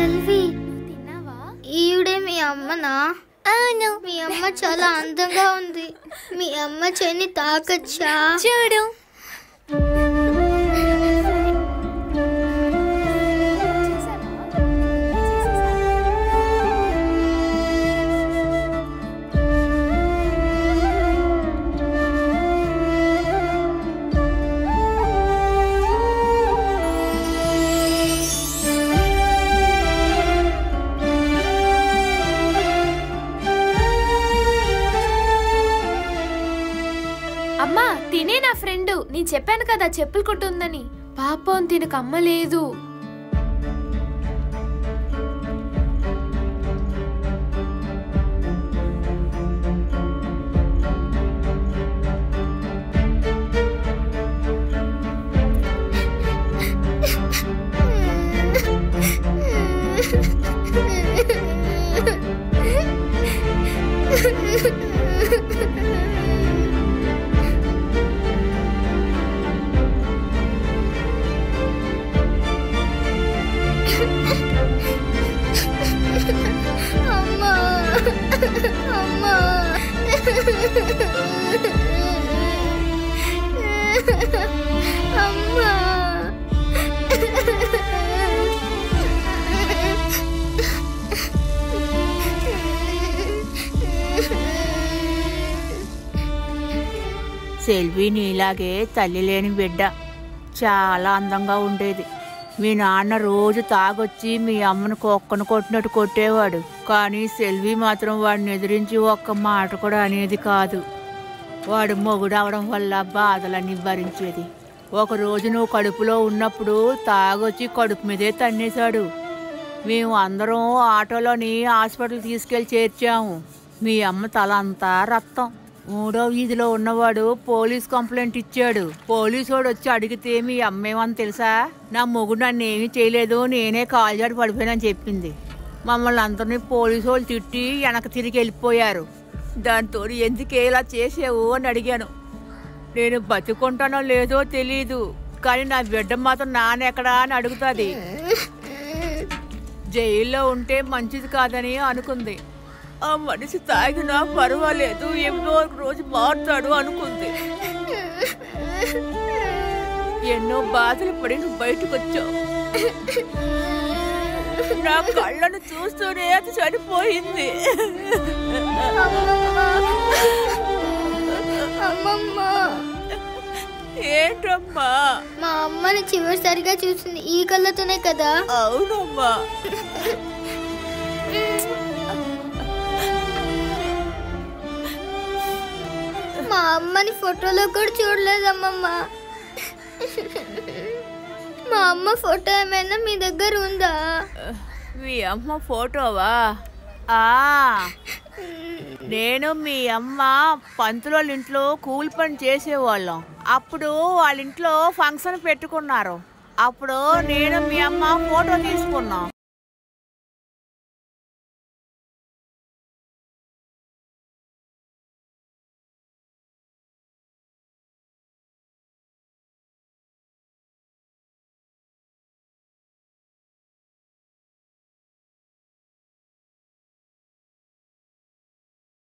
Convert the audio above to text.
Selfie. ఈవిడే మీ అమ్మనా? అవును. మీ అమ్మ చాలా అందంగా ఉంది. మీ అమ్మ చెని తాకచ్చా? చూడు. అమ్మా తినే నా ఫ్రెండ్. నేను చెప్పాను కదా చెప్పులు కొట్టుందని. పాపం తినకు అమ్మ లేదు అమ్మా. సెల్వి నీలాగే తల్లి లేని బిడ్డ చాలా అందంగా ఉండేది. మీ నాన్న రోజు తాగొచ్చి మీ అమ్మను కుక్కను కొట్టినట్టు కొట్టేవాడు. కానీ సెల్వి మాత్రం వాడిని ఎదిరించి ఒక్క మాట కూడా అనేది కాదు. వాడు మొగుడు అవడం వల్ల బాధలన్నీ భరించేది. ఒక రోజు నువ్వు కడుపులో ఉన్నప్పుడు తాగొచ్చి కడుపు మీదే తన్నేశాడు. మేము అందరం ఆటోలోని హాస్పిటల్ తీసుకెళ్ళి చేర్చాము. మీ అమ్మ తల అంతా రక్తం. మూడో వీధిలో ఉన్నవాడు పోలీస్ కంప్లైంట్ ఇచ్చాడు. పోలీసు వాడు వచ్చి అడిగితే మీ అమ్మేమని తెలుసా? నా మొగుడు నన్ను ఏమీ చేయలేదు నేనే కాల్జాడు పడిపోయానని చెప్పింది. మమ్మల్ని అందరినీ పోలీసు వాళ్ళు తిట్టి వెనక తిరిగి వెళ్ళిపోయారు. దాంతో ఎందుకే ఇలా చేసావు? అని అడిగాను. నేను బతుకుంటానో లేదో తెలీదు కానీ నా బిడ్డ మాత్రం నానెక్కడా అని అడుగుతుంది. జైల్లో ఉంటే మంచిది కాదని అనుకుంది. ఆ మనిషి తాగినా పర్వాలేదు ఎన్నో రోజు మారుతాడు అనుకుంది. ఎన్నో బాధలు పడి నువ్వు బయటకు వచ్చావు నా కళ్ళను చూస్తూనే అది చనిపోయింది. ఏంటమ్మా? మా అమ్మని చివరిసారిగా చూసింది ఈ కళ్ళతోనే కదా? అవునమ్మా. అమ్మని ఫోటోలో కూడా చూడలేదమ్మమ్మ. మా అమ్మ ఫోటో ఏమైనా మీ దగ్గర ఉందా? మీ అమ్మ ఫోటోవా? ఆ. నేను మీ అమ్మ పంతులోళ్ళ ఇంట్లో కూలి పని చేసేవాళ్ళం. అప్పుడు వాళ్ళ ఇంట్లో ఫంక్షన్ పెట్టుకున్నారు. అప్పుడు నేను మీ అమ్మ ఫోటో తీసుకున్నాం.